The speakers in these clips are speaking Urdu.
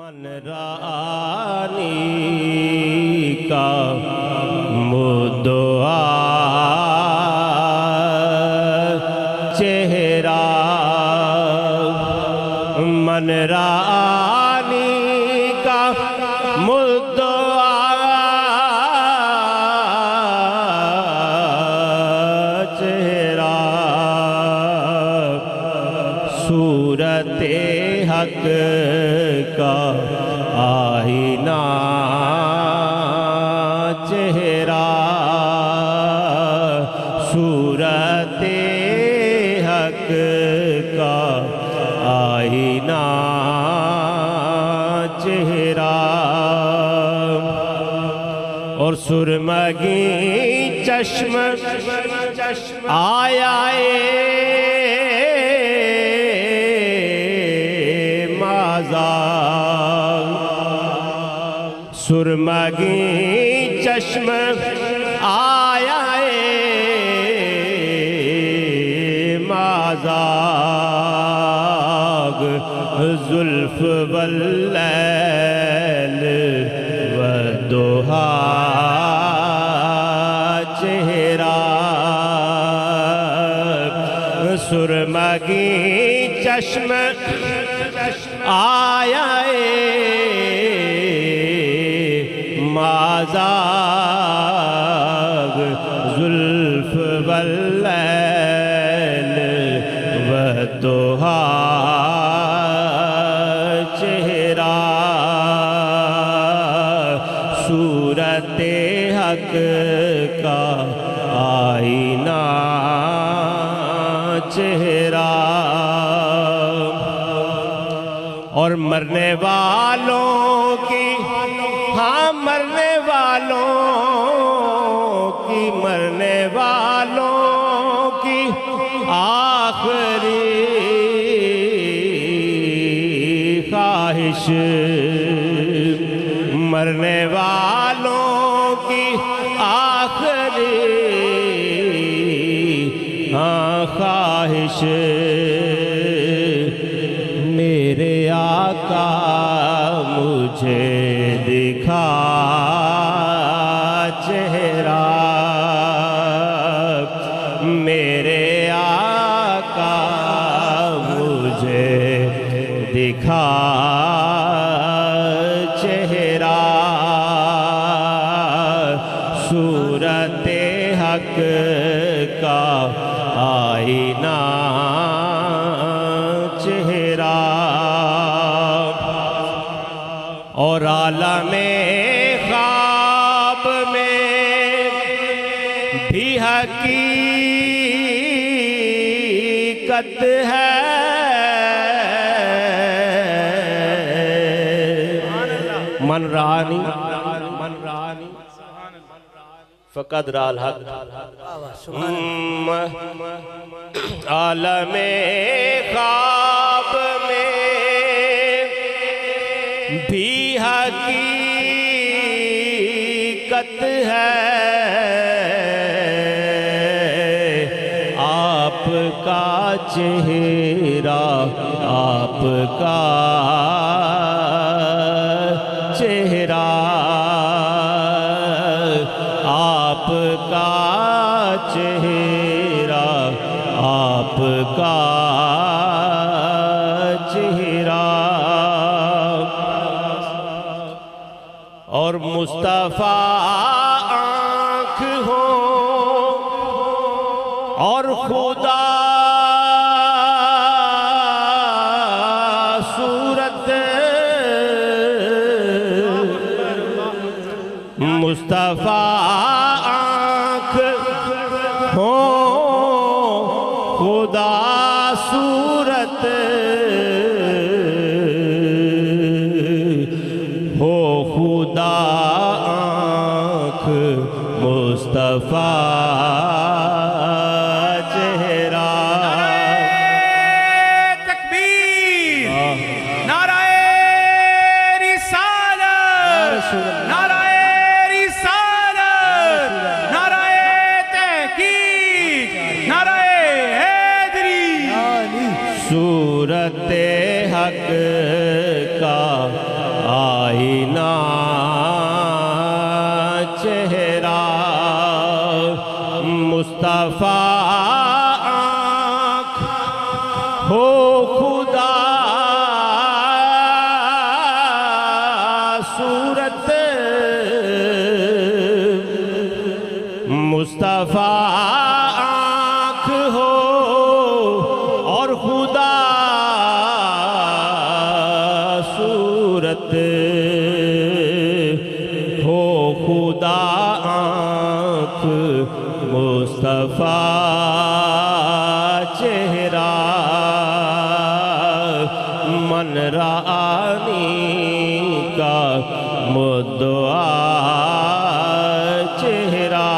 من رانی کا مدعا۔ چہرہ من رانی صورت حق کا آئینہ چہرہ صورت حق کا آئینہ چہرہ اور سرمگی چشم آیا سرمگی چشم آیا مازاگ زلف واللیل ودوہا چہرہ سرمگی چشم آیا مازاگ زلف واللیل ودوہا چہرہ۔ صورت حق کا آئینہ چہرہ۔ اور مرنے والوں کی ہاں مرنے والوں کی، مرنے والوں کی آخری خواہش۔ مرنے والوں کی آخری ہاں خواہش۔ میرے آقا مجھے دکھا۔ دکھا چہرہ صورت حق کا آئینہ چہرہ۔ اور عالم خواب میں بھی حقیقت ہے۔ من رانی من رانی فقد رال حق عالم خواب میں بھی حقیقت ہے۔ آپ کا چہرہ، آپ کا آپ کا چہرہ۔ اور مصطفیٰ آنکھ ہو اور خدا صورت مصطفیٰ صورت حق کا آئینہ چہرہ مصطفیٰ آنکھ ہو خدا صورت مصطفیٰ آنکھ ہو آنکھ مصطفیٰ چہرہ من رانی کا مدعا چہرہ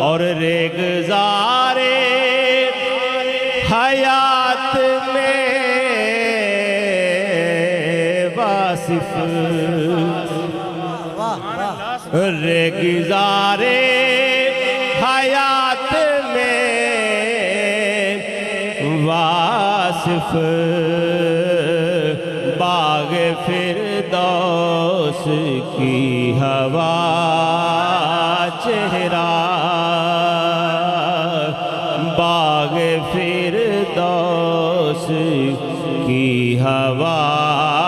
اور ریگزارے حیات میں واصف ریگزارے حیات میں واصف باغ فردوس کی ہوا چہرہ باغ فردوس کی ہوا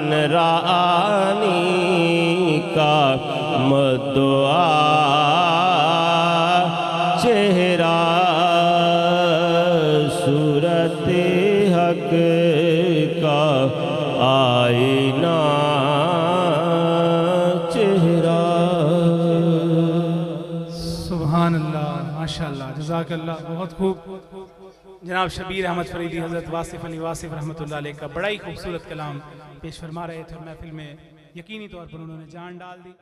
من رانی کا مدعا چہرہ صورت حق کا آئینہ چہرہ سبحان اللہ ماشاءاللہ جزاک اللہ بہت خوب جناب شبیر احمد فریدی حضرت واصف علی واصف رحمۃ اللہ علیہ کا بڑا ہی خوبصورت کلام پیش فرما رہے تھے اور محفل میں یقینی طور پر انہوں نے جان ڈال دی۔